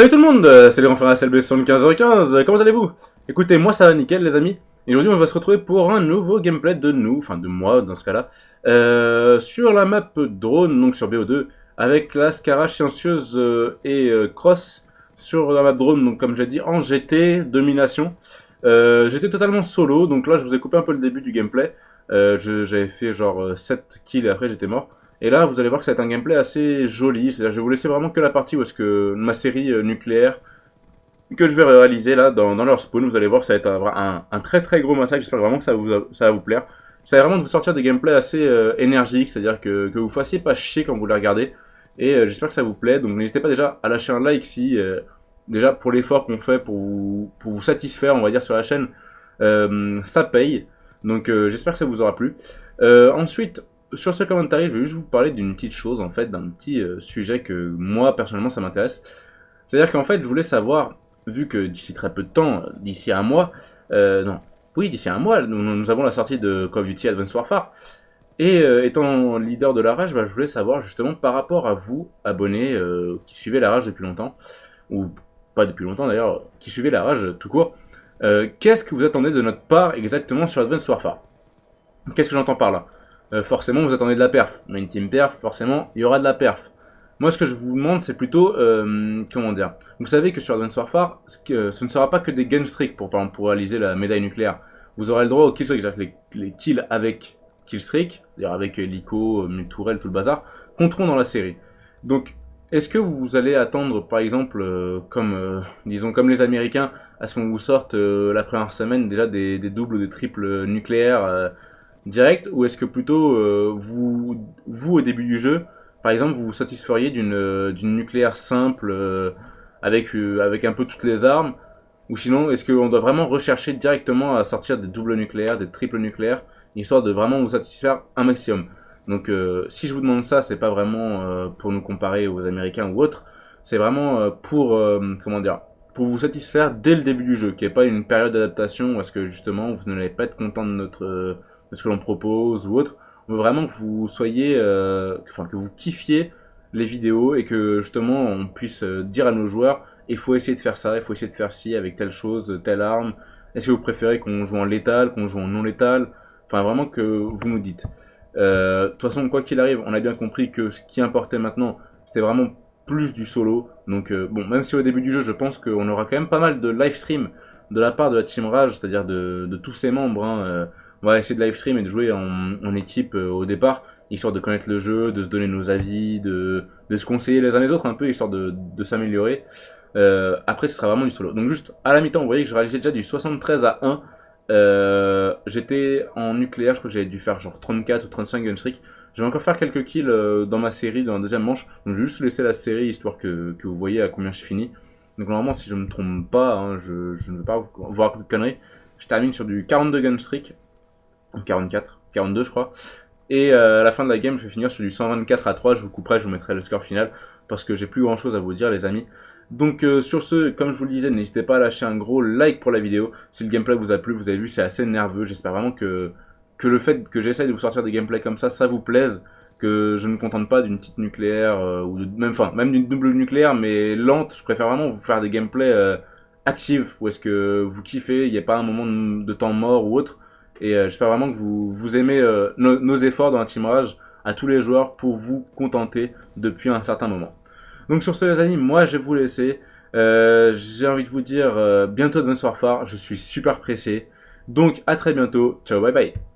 Salut tout le monde, euh, c'est les renforts SLB 75h15, comment allez-vous? Écoutez, moi ça va nickel les amis, et aujourd'hui on va se retrouver pour un nouveau gameplay de nous, enfin de moi dans ce cas-là, euh, sur la map drone, donc sur BO2, avec la Scara Sciencieuse euh, et Cross sur la map drone, donc comme j'ai dit, en GT, domination. J'étais totalement solo, donc là je vous ai coupé un peu le début du gameplay, j'avais fait genre 7 kills et après j'étais mort. Et là, vous allez voir que ça va être un gameplay assez joli. C'est-à-dire, je vais vous laisser vraiment que la partie où est-ce que ma série euh, nucléaire que je vais réaliser là dans, leur spawn. Vous allez voir, ça va être un, très très gros massacre. J'espère vraiment que ça, va vous plaire. Ça va vraiment vous sortir des gameplays assez euh, énergiques, c'est-à-dire que, que vous fassiez pas chier quand vous les regardez. Et euh, j'espère que ça vous plaît. Donc n'hésitez pas déjà à lâcher un like si déjà pour l'effort qu'on fait pour vous, pour vous satisfaire, on va dire sur la chaîne, ça paye. Donc j'espère que ça vous aura plu. Ensuite, sur ce commentaire, je vais juste vous parler d'une petite chose, en fait, d'un petit euh, sujet que moi, personnellement, ça m'intéresse. C'est-à-dire qu'en fait, je voulais savoir, vu que d'ici très peu de temps, d'ici un mois, euh, non, oui, d'ici un mois, nous, avons la sortie de Call of Duty Advanced Warfare. Et euh, étant leader de la rage, bah, je voulais savoir justement par rapport à vous, abonnés, euh, qui suivez la rage depuis longtemps, ou pas depuis longtemps d'ailleurs, qui suivez la rage tout court, euh, qu'est-ce que vous attendez de notre part exactement sur Advanced Warfare? Qu'est-ce que j'entends par là? Euh, forcément vous attendez de la perf. A une team perf, forcément il y aura de la perf. Moi ce que je vous demande c'est plutôt, euh, comment dire, vous savez que sur Advanced Warfare, ce, ce ne sera pas que des game streaks pour, pour réaliser la médaille nucléaire. Vous aurez le droit aux kill les, kills avec kill streak, c'est-à-dire avec euh, l'ICO, tourelle, tout le bazar, compteront dans la série. Donc est-ce que vous allez attendre par exemple, comme, disons comme les Américains, à ce qu'on vous sorte la première semaine déjà des, des doubles ou des triples nucléaires direct ou est-ce que plutôt euh, vous, vous au début du jeu, par exemple, vous vous satisferiez d'une euh, nucléaire simple euh, avec avec un peu toutes les armes ou sinon est-ce qu'on doit vraiment rechercher directement à sortir des doubles nucléaires, des triples nucléaires histoire de vraiment vous satisfaire un maximum? Donc si je vous demande ça, c'est pas vraiment pour nous comparer aux Américains ou autres, c'est vraiment pour comment dire pour vous satisfaire dès le début du jeu, qu'il n'y ait pas une période d'adaptation est-ce que justement vous n'allez pas être content de notre de ce que l'on propose ou autre. On veut vraiment que vous soyez, euh, enfin que vous kiffiez les vidéos et que justement on puisse euh, dire à nos joueurs, il faut essayer de faire ça, il faut essayer de faire ci avec telle chose, telle arme. Est-ce que vous préférez qu'on joue en létal, qu'on joue en non létal Enfin vraiment que vous nous dites. Euh, De toute façon, quoi qu'il arrive, on a bien compris que ce qui importait maintenant, c'était vraiment plus du solo. Donc bon, même si au début du jeu, je pense qu'on aura quand même pas mal de live stream de la part de la Team Rage, c'est-à-dire de, tous ses membres. hein, on va essayer de live stream et de jouer en, équipe euh, au départ, histoire de connaître le jeu, de se donner nos avis, de, se conseiller les uns les autres un peu, histoire de, s'améliorer. Euh, après, ce sera vraiment du solo. Donc juste à la mi-temps, vous voyez que je réalisais déjà du 73 à 1. Euh, J'étais en nucléaire, je crois que j'avais dû faire genre 34 ou 35 gunstreak. Je vais encore faire quelques kills dans ma série, dans la deuxième manche. Donc je vais juste laisser la série, histoire que, vous voyez à combien je finis. Donc normalement, si je me trompe pas, hein, je, je ne veux pas raconter de conneries. Je termine sur du 42 gunstreak. 44, 42 je crois. Et euh, à la fin de la game, je vais finir sur du 124 à 3. Je vous couperai, je vous mettrai le score final parce que j'ai plus grand chose à vous dire, les amis. Donc euh, sur ce, comme je vous le disais, n'hésitez pas à lâcher un gros like pour la vidéo. Si le gameplay vous a plu, vous avez vu, c'est assez nerveux. J'espère vraiment que que le fait que j'essaye de vous sortir des gameplays comme ça, ça vous plaise. Que je ne me contente pas d'une petite nucléaire euh, ou de, même, enfin, même d'une double nucléaire, mais lente. Je préfère vraiment vous faire des gameplays actifs où est-ce que vous kiffez, il n'y a pas un moment de temps mort ou autre. Et euh, j'espère vraiment que vous, vous aimez euh, nos, efforts dans la Team Rage à tous les joueurs pour vous contenter depuis un certain moment. Donc sur ce les amis, moi je vais vous laisser. Euh, J'ai envie de vous dire euh, bientôt Advanced Warfare, je suis super pressé. Donc à très bientôt, ciao bye bye